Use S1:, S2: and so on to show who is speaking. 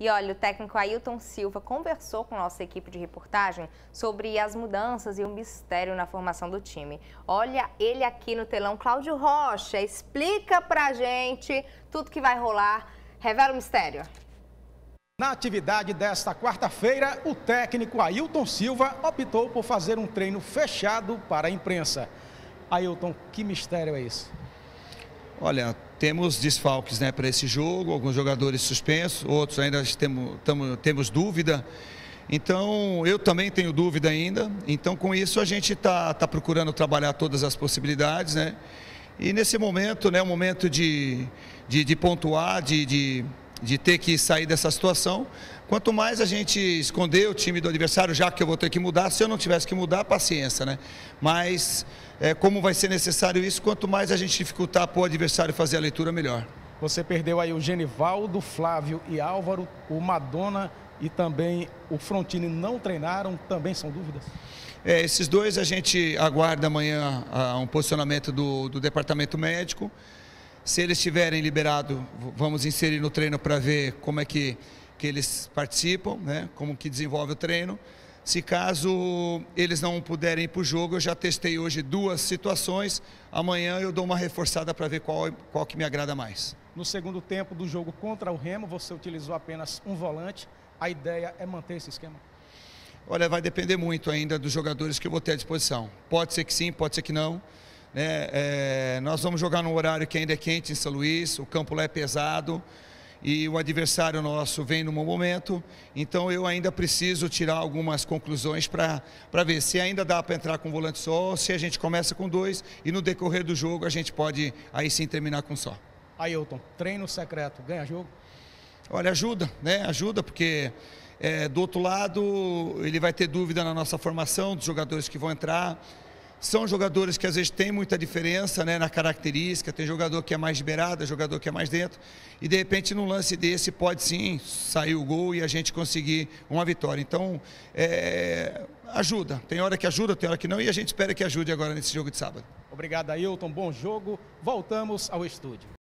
S1: E olha, o técnico Ailton Silva conversou com nossa equipe de reportagem sobre as mudanças e o mistério na formação do time. Olha ele aqui no telão, Cláudio Rocha, explica pra gente tudo que vai rolar, revela o mistério.
S2: Na atividade desta quarta-feira, o técnico Ailton Silva optou por fazer um treino fechado para a imprensa. Ailton, que mistério é esse?
S3: Olha, temos desfalques né, para esse jogo, alguns jogadores suspensos, outros ainda temos, tamo, temos dúvida. Então, eu também tenho dúvida ainda. Então, com isso, a gente está tá procurando trabalhar todas as possibilidades, né? E nesse momento, né, o momento de, de, de pontuar, de, de, de ter que sair dessa situação, quanto mais a gente esconder o time do adversário, já que eu vou ter que mudar, se eu não tivesse que mudar, paciência, né? Mas é, como vai ser necessário isso, quanto mais a gente dificultar para o adversário fazer a leitura, melhor.
S2: Você perdeu aí o Genivaldo, Flávio e Álvaro, o Madonna e também o Frontini não treinaram, também são dúvidas?
S3: É, esses dois a gente aguarda amanhã a, um posicionamento do, do departamento médico. Se eles estiverem liberados, vamos inserir no treino para ver como é que, que eles participam, né? como que desenvolve o treino. Se caso eles não puderem ir para o jogo, eu já testei hoje duas situações. Amanhã eu dou uma reforçada para ver qual, qual que me agrada mais.
S2: No segundo tempo do jogo contra o Remo, você utilizou apenas um volante. A ideia é manter esse esquema?
S3: Olha, vai depender muito ainda dos jogadores que eu vou ter à disposição. Pode ser que sim, pode ser que não. É, é, nós vamos jogar num horário que ainda é quente em São Luís, o campo lá é pesado e o adversário nosso vem no bom momento, então eu ainda preciso tirar algumas conclusões para ver se ainda dá para entrar com volante só, ou se a gente começa com dois e no decorrer do jogo a gente pode aí sim terminar com só.
S2: Ailton, treino secreto, ganha jogo?
S3: Olha, ajuda, né? Ajuda porque é, do outro lado ele vai ter dúvida na nossa formação, dos jogadores que vão entrar. São jogadores que às vezes têm muita diferença né, na característica, tem jogador que é mais liberado, jogador que é mais dentro, e de repente num lance desse pode sim sair o gol e a gente conseguir uma vitória. Então, é, ajuda, tem hora que ajuda, tem hora que não, e a gente espera que ajude agora nesse jogo de sábado.
S2: Obrigado, Ailton, bom jogo. Voltamos ao estúdio.